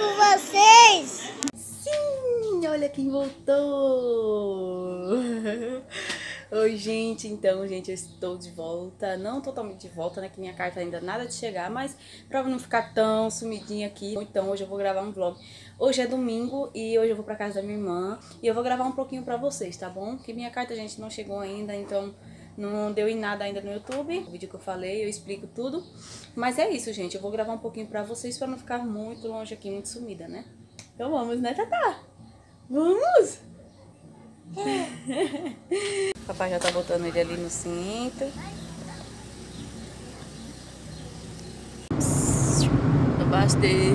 com vocês. Sim, olha quem voltou. Oi, gente. Então, gente, eu estou de volta. Não totalmente de volta, né? Que minha carta ainda nada de chegar, mas pra não ficar tão sumidinha aqui. Então, hoje eu vou gravar um vlog. Hoje é domingo e hoje eu vou pra casa da minha irmã. E eu vou gravar um pouquinho pra vocês, tá bom? Que minha carta, gente, não chegou ainda, então não deu em nada ainda no YouTube. O vídeo que eu falei, eu explico tudo. Mas é isso, gente. Eu vou gravar um pouquinho pra vocês pra não ficar muito longe aqui, muito sumida, né? Então vamos, né, Tatá? Vamos! Papai já tá botando ele ali no cinto. Bastei.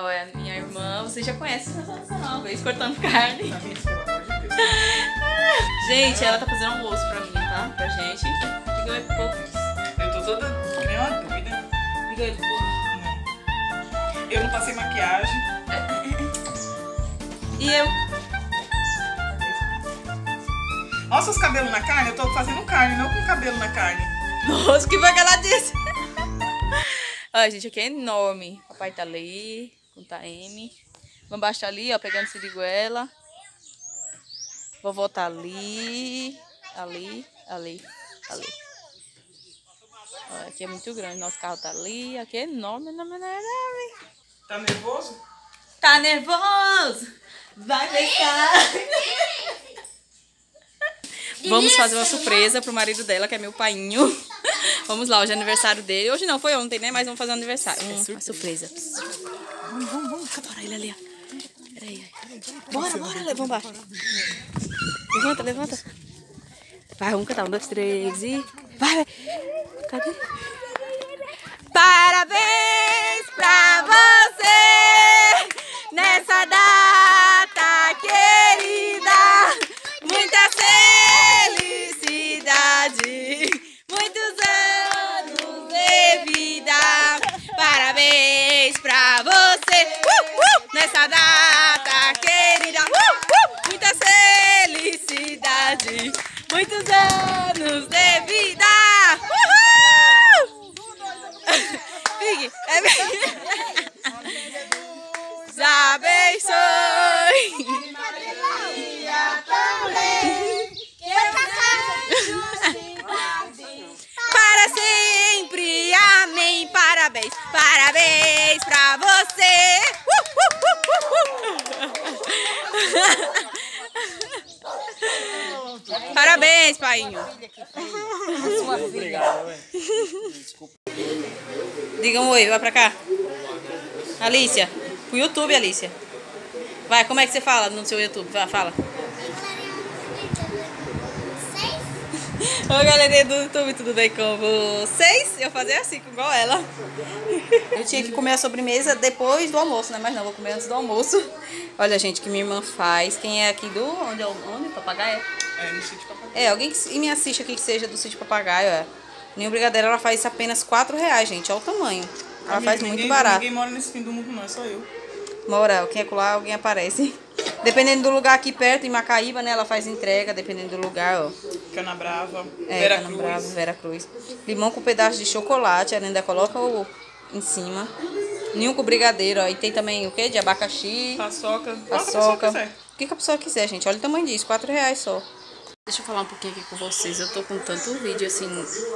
Olha, minha irmã, você já conhece essa nova vez cortando carne. gente, ela tá fazendo almoço pra mim, tá? Pra gente. Diga oi pro povo. Eu tô toda meio uma doida. Diga oi pro povo. Eu não passei maquiagem. E eu. Nossa, os cabelos na carne, eu tô fazendo carne, não com cabelo na carne. Nossa, o que foi que ela disse? Olha, gente, aqui é enorme. Papai tá ali, com tá. Vambá tá ali, ó, pegando siriguela. Vovó tá ali, ali, ali, ali. Olha, aqui é muito grande. Nosso carro tá ali. Aqui é enorme, enorme, enorme. Tá nervoso? Tá nervoso? Vai pescar. Vamos fazer uma surpresa pro marido dela, que é meu painho. Vamos lá, hoje é aniversário dele. Hoje não, foi ontem, né? Mas vamos fazer um aniversário. Um, uma surpresa. Adora ele ali, ó. Peraí. Bora, bora, levanta embaixo. Levanta, levanta. Vai, vamos cantar. Um, dois, três e... Vai, vai. Cadê? Parabéns Parabéns, painho. Diga um oi, vai pra cá. Alicia, pro YouTube, Alicia. Vai, como é que você fala no seu YouTube? Fala. Oi, galerinha do YouTube, tudo bem com vocês? Eu fazer assim, igual ela. Eu tinha que comer a sobremesa depois do almoço, né? Mas não, vou comer antes do almoço. Olha, gente, que minha irmã faz. Quem é aqui do... Onde é o nome? Papagaio? É, no sítio papai. É, alguém que me assiste aqui que seja do sítio Papagaio, é. Ninho Brigadeiro, ela faz apenas 4 reais, gente. Olha o tamanho. Ela Amigo, faz muito ninguém- barato. Ninguém mora nesse fim do mundo, não, é só eu. Moral, quem é colar, alguém aparece. Dependendo do lugar aqui perto, em Macaíba, né? Ela faz entrega, dependendo do lugar, ó. Cana Brava, É, Vera Cana Cruz. Brava, Vera Cruz. Limão com pedaço de chocolate, ela ainda coloca o em cima. Ninho com brigadeiro, ó. E tem também o quê? De abacaxi, Paçoca. Qual que a pessoa paçoca. quiser. O que, que a pessoa quiser, gente. Olha o tamanho disso, 4 reais só. Deixa eu falar um pouquinho aqui com vocês. Eu tô com tanto vídeo, assim,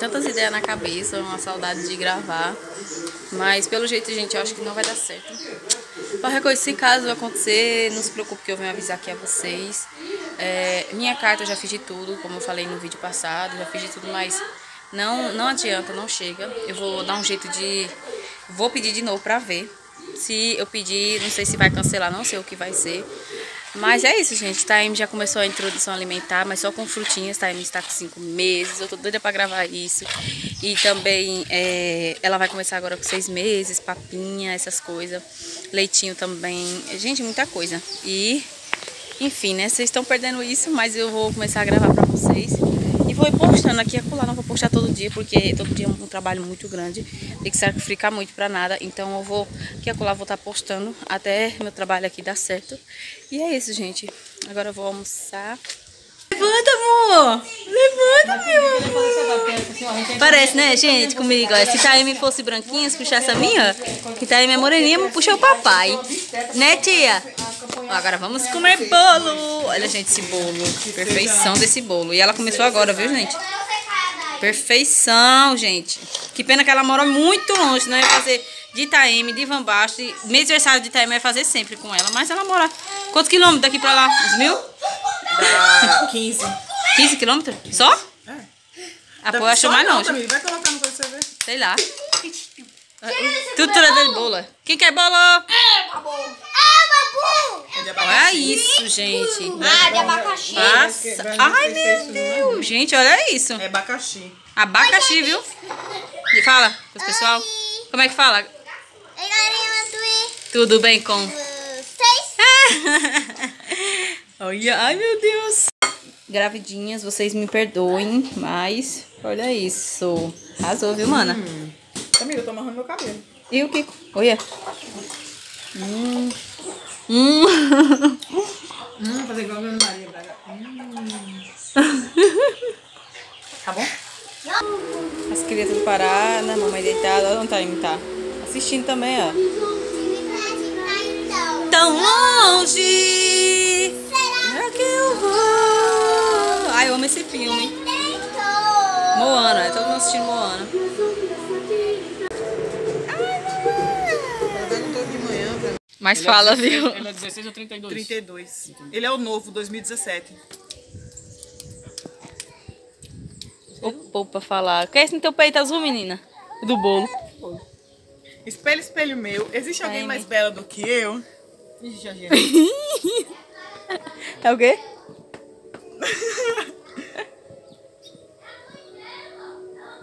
tantas ideias na cabeça, uma saudade de gravar. Mas pelo jeito, gente, eu acho que não vai dar certo. Qualquer coisa, se caso acontecer, não se preocupe que eu venho avisar aqui a vocês. É, minha carta eu já fiz de tudo, como eu falei no vídeo passado, já fiz de tudo, mas não, não adianta, não chega. Eu vou dar um jeito de. Vou pedir de novo pra ver Se eu pedir, não sei se vai cancelar, não sei o que vai ser. Mas é isso, gente. Taime já começou a introdução alimentar, mas só com frutinhas. Taime está com 5 meses. Eu tô doida pra gravar isso. E também é, ela vai começar agora com 6 meses, papinha, essas coisas. Leitinho também. Gente, muita coisa. E, enfim, né? Vocês estão perdendo isso, mas eu vou começar a gravar pra vocês. Ir postando aqui e acolá, não vou postar todo dia, porque todo dia é um trabalho muito grande. Tem que sacrificar muito pra nada. Então eu vou aqui e acolá, vou estar postando até meu trabalho aqui dar certo. E é isso, gente. Agora eu vou almoçar. Levanta, amor! Levanta, meu Parece, né, gente, comigo. Se Taime fosse branquinha, se puxasse a minha, que Taime é moreninha, puxa o papai. Né, tia? Ó, Agora vamos comer bolo. Olha, gente, esse bolo. Perfeição desse bolo. E ela começou agora, viu, gente? Perfeição, gente. Que pena que ela mora muito longe, não ia fazer de Itaeme, de Van Baixo. e Mês de aniversário de Itaeme ia fazer sempre com ela. Mas ela mora... Quantos quilômetros daqui pra lá? Uns mil? Dá 15. 15 quilômetros? Só? É. Ah, pô, eu acho mais longe. Vai ver. Sei lá. Tudo tudo de bolo. Quem quer bolo? É de Olha isso, gente. Ah, de abacaxi. Nossa. Ai, meu Deus. Gente, olha isso. É abacaxi. Abacaxi, viu? E fala pessoal. Como é que fala? Oi, galerinha, Tui. Tudo bem com... Vocês? Olha, ai meu Deus. Gravidinhas, vocês me perdoem, mas olha isso. Arrasou, viu, mana? Tamir, eu tô amarrando meu cabelo. E o Kiko? Olha. Hum. Hum. Hum, fazer igual a Ana Maria Braga. Hum. Tá bom? As crianças pararam, a mamãe deitada, olha onde tá indo, tá? Assistindo também, ó. Tão longe! Será que eu vou? Ai, eu amo esse filme. Moana, todo mundo assistindo Moana. Manhã pra Mas fala, viu? Ele é 16 ou 32? 32. Ele é o novo, 2017. O povo pra falar. Quer esse no teu peito azul, menina? O Do bolo. Espelho, espelho meu. Existe alguém mais bela do que eu? Ixi, já É o quê?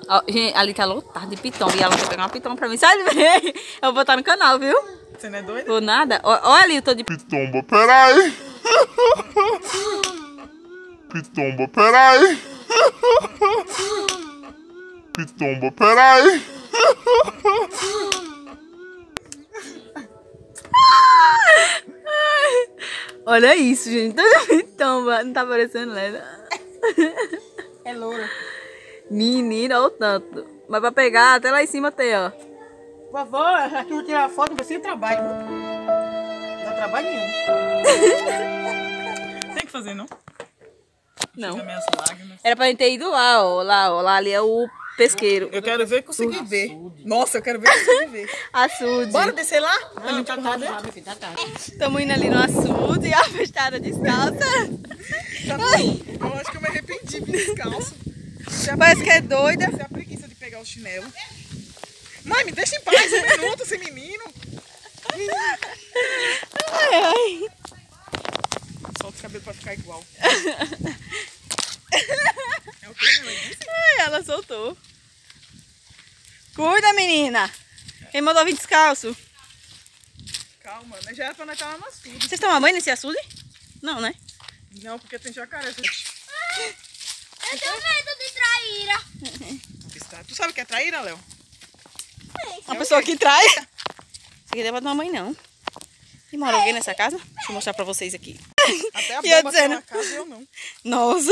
Ó, gente, ali tá lotado de piton. E ela vai pegar uma piton pra mim. Sai daí. Eu vou botar no canal, viu? Você não é doida? Vou nada. Olha ali, eu tô de Pitomba, peraí. Pitomba, peraí. Pitomba, peraí. Olha isso, gente. Todo pitão, não tá parecendo nada. É loura. Menina, olha o tanto. Mas pra pegar, até lá em cima tem, ó. Por favor, aqui eu vou tirar foto, vai ser trabalho. viu? Dá trabalho nenhum. Tem que fazer, não? Não. Era pra gente ter ido lá, ó. Lá, ó. Lá ali é o pesqueiro. Eu quero ver conseguir ver. Nossa, eu quero ver conseguir ver. Açude. Bora descer lá? Não, tá te tarde já, meu filho, tá tarde. Estamos indo ali no açude e a festada descalça. Eu acho que eu me arrependi de descalço. Parece que é doida. Isso é a preguiça de pegar o chinelo. Mãe, me deixa em paz um minuto, esse menino. Ai, ai. Solta o cabelo pra ficar igual. É o que, meu? Ai, ela soltou. Cuida, menina. Quem mandou vir descalço? Calma, né? Já era pra nós estar no açude. Vocês tomam banho nesse açude? Não, né? Não, porque tem jacaré. Eu tenho medo de traíra. Tu sabe o que é traíra, Léo? Uma pessoa que trai. Isso aqui não é pra tomar banho, não. E mora alguém nessa casa? Deixa eu mostrar pra vocês aqui. Até a E eu bomba dizendo- casa eu não. Nossa.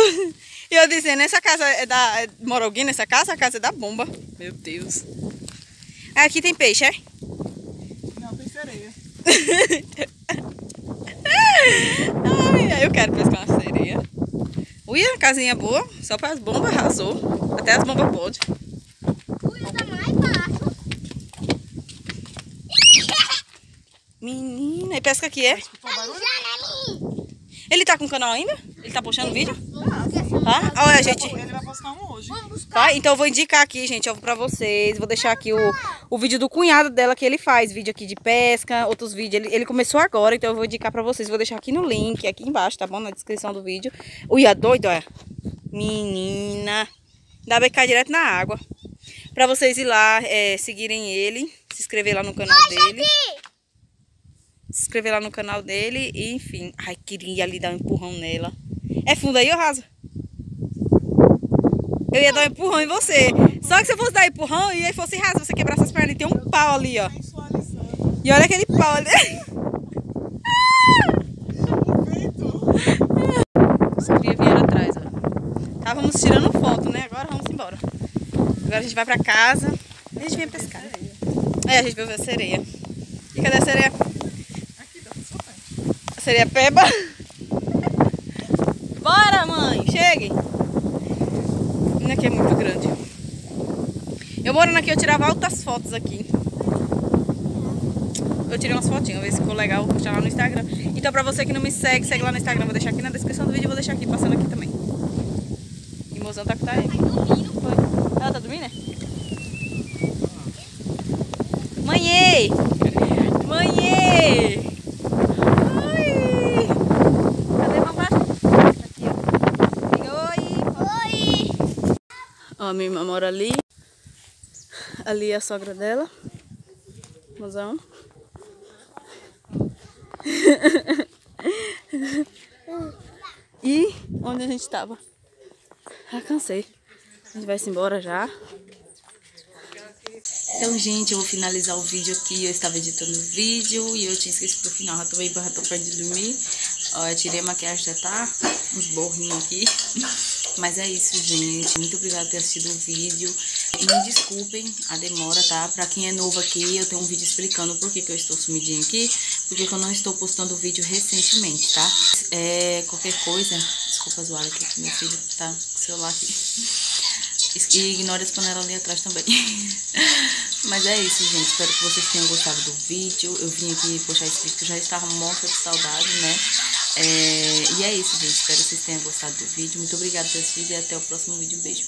E eu dizendo, essa casa é da... é- Mora alguém nessa casa? A casa é da bomba. Meu Deus. Ah, Aqui tem peixe, é? Não, tem sereia. Ai, eu quero pescar uma sereia. Ui, a casinha boa. Só para as bombas arrasou. Até as bombas pode. Cuida tá mais baixo. Menina, e pesca aqui é? Ele tá com o canal ainda? Ele tá postando vídeo? Tá? Olha, gente. Ele vai buscar um hoje. Tá? Então eu vou indicar aqui, gente, ó, pra vocês. Vou deixar aqui o, o vídeo do cunhado dela que ele faz. Vídeo aqui de pesca, outros vídeos. Ele, ele começou agora, então eu vou indicar pra vocês. Vou deixar aqui no link, aqui embaixo, tá bom? Na descrição do vídeo. Ui, é doido, é? Menina. Dá pra cair direto na água. Pra vocês ir lá, é, seguirem ele. Se inscrever lá no canal dele. Se inscrever lá no canal dele. E enfim. Ai, queria ali dar um empurrão nela. É fundo aí, ô Rasa? Eu ia dar um empurrão em você. Só que se eu fosse dar empurrão e aí fosse raso, você quebrar essas pernas. E tem um pau ali, ó. E olha aquele pau ali. Os cria vieram atrás, ó. Távamos tirando foto, né? Agora vamos embora. Agora a gente vai pra casa. E a gente vem pescar. É, a gente veio ver a sereia. E cadê a sereia? Aqui, tudo soltando. A sereia peba. Bora, mãe. Chegue. Isso aqui é muito grande. Eu morando aqui, eu tirava altas fotos aqui. Eu tirei umas fotinhas, ver se ficou legal, vou postar lá no Instagram. Então pra você que não me segue, segue lá no Instagram. Vou deixar aqui na descrição do vídeo, vou deixar aqui, passando aqui também. E mozão tá que tá aí. Ela tá dormindo, né? Mãe! Mãe! Oi! Cadê a mamãe? Aqui, ó. Diga oi! Oi. Ó, minha irmã mora ali. Ali é a sogra dela. Mozão. e onde a gente tava? Ah, cansei. A gente vai se embora já. Então, gente, eu vou finalizar o vídeo aqui. Eu estava editando o vídeo e eu tinha esquecido pro final. Já tô bem já tô perto de dormir. Ó, eu tirei a maquiagem, já tá uns borrinhos aqui. Mas é isso, gente. Muito obrigada por ter assistido o vídeo. Me desculpem a demora, tá? Pra quem é novo aqui, eu tenho um vídeo explicando por que, que eu estou sumidinha aqui. Porque que eu não estou postando vídeo recentemente, tá? É, qualquer coisa... Desculpa zoar aqui, meu filho tá com o celular aqui. E ignore as panelas ali atrás também. Mas é isso, gente. Espero que vocês tenham gostado do vídeo. Eu vim aqui postar esse vídeo que eu já estava morta de saudade, né? É, e é isso, gente. Espero que vocês tenham gostado do vídeo. Muito obrigada por assistir e até o próximo vídeo. Beijo.